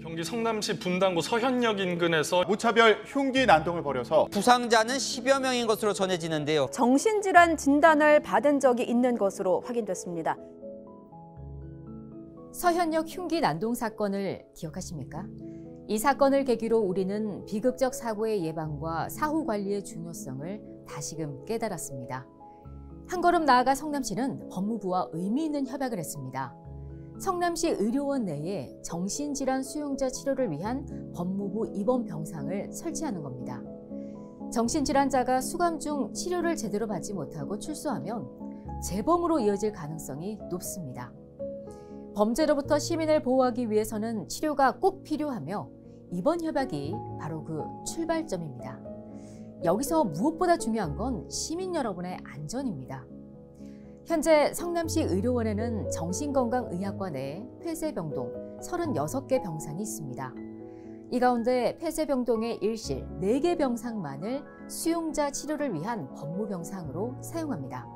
경기 성남시 분당구 서현역 인근에서 무차별 흉기 난동을 벌여서 부상자는 10여 명인 것으로 전해지는데요. 정신질환 진단을 받은 적이 있는 것으로 확인됐습니다. 서현역 흉기 난동 사건을 기억하십니까? 이 사건을 계기로 우리는 비극적 사고의 예방과 사후 관리의 중요성을 다시금 깨달았습니다. 한 걸음 나아가 성남시는 법무부와 의미 있는 협약을 했습니다. 성남시 의료원 내에 정신질환 수용자 치료를 위한 법무부 입원 병상을 설치하는 겁니다. 정신질환자가 수감 중 치료를 제대로 받지 못하고 출소하면 재범으로 이어질 가능성이 높습니다. 범죄로부터 시민을 보호하기 위해서는 치료가 꼭 필요하며 이번 협약이 바로 그 출발점입니다. 여기서 무엇보다 중요한 건 시민 여러분의 안전입니다. 현재 성남시 의료원에는 정신건강의학과 내 폐쇄병동 36개 병상이 있습니다. 이 가운데 폐쇄병동의 일실 4개 병상만을 수용자 치료를 위한 법무병상으로 사용합니다.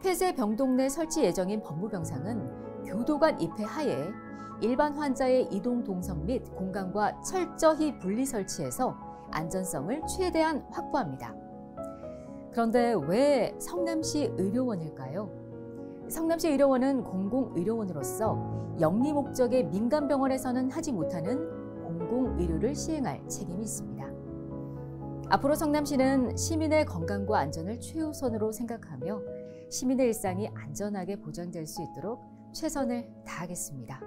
폐쇄병동 내 설치 예정인 법무병상은 교도관 입회 하에 일반 환자의 이동 동선 및 공간과 철저히 분리 설치해서 안전성을 최대한 확보합니다. 그런데 왜 성남시 의료원일까요? 성남시 의료원은 공공의료원으로서 영리 목적의 민간 병원에서는 하지 못하는 공공의료를 시행할 책임이 있습니다. 앞으로 성남시는 시민의 건강과 안전을 최우선으로 생각하며 시민의 일상이 안전하게 보장될 수 있도록 최선을 다하겠습니다.